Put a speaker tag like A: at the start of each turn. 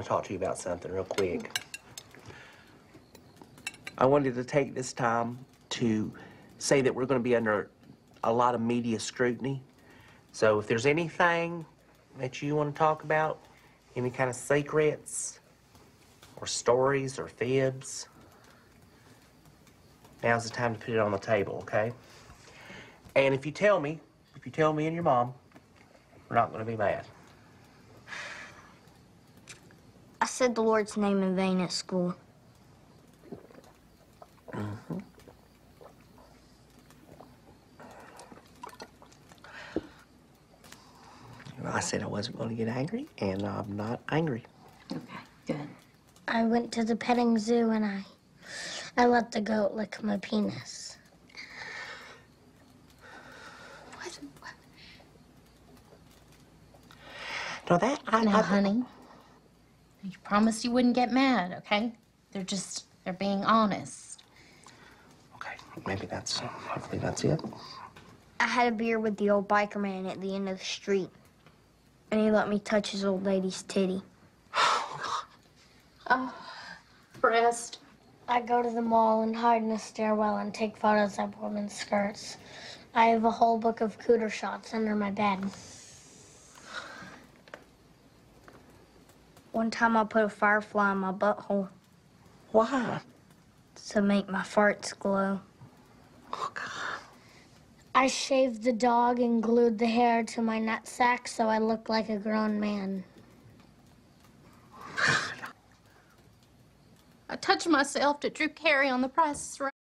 A: want to talk to you about something real quick. I wanted to take this time to say that we're going to be under a lot of media scrutiny. So if there's anything that you want to talk about, any kind of secrets or stories or fibs, now's the time to put it on the table, okay? And if you tell me, if you tell me and your mom, we're not going to be mad.
B: I said the Lord's name in vain at school. Mm-hmm.
A: I said I wasn't going to get angry, and I'm not angry.
C: Okay, good.
B: I went to the petting zoo and I I let the goat lick my penis.
C: What? what?
A: No, that I,
C: Now,
A: I-
C: honey, you promised you wouldn't get mad, okay? They're just, they're being honest.
A: Okay, maybe that's hopefully that's it.
B: I had a beer with the old biker man at the end of the street. And he let me touch his old lady's titty.
C: Oh, breast.
B: I go to the mall and hide in the stairwell and take photos of women's skirts. I have a whole book of cooter shots under my bed. One time I put a firefly in my butthole
A: Why?
B: to make my farts glow.
A: Oh, God.
B: I shaved the dog and glued the hair to my nutsack so I looked like a grown man.
C: Oh, I touched myself to Drew Carey on the price right.